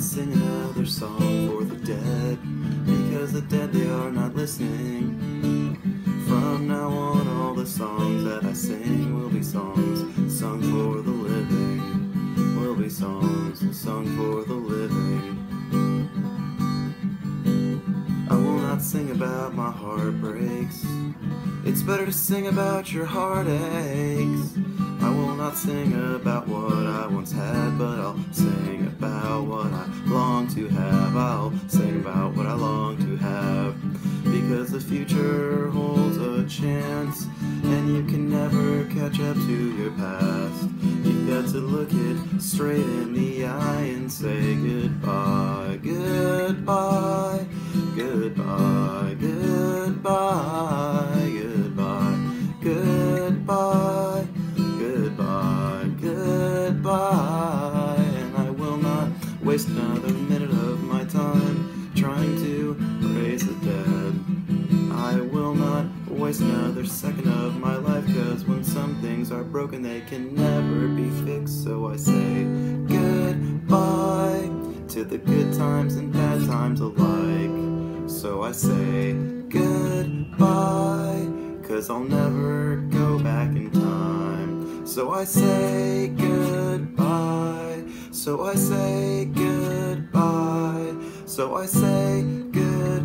sing another song for the dead because the dead they are not listening. From now on, all the songs that I sing will be songs sung for the living. Will be songs sung for the living. I will not sing about my heartbreaks. It's better to sing about your heartaches. I will not sing about what I once had, but I'll sing about what I long to have. I'll sing about what I long to have. Because the future holds a chance, and you can never catch up to your past. Got to look it straight in the eye and say goodbye, goodbye, goodbye, goodbye, goodbye, goodbye, goodbye, goodbye. And I will not waste another minute of my time trying to raise the dead. I will not waste another second of my life, things are broken, they can never be fixed. So I say goodbye to the good times and bad times alike. So I say goodbye, cause I'll never go back in time. So I say goodbye, so I say goodbye, so I say goodbye, goodbye,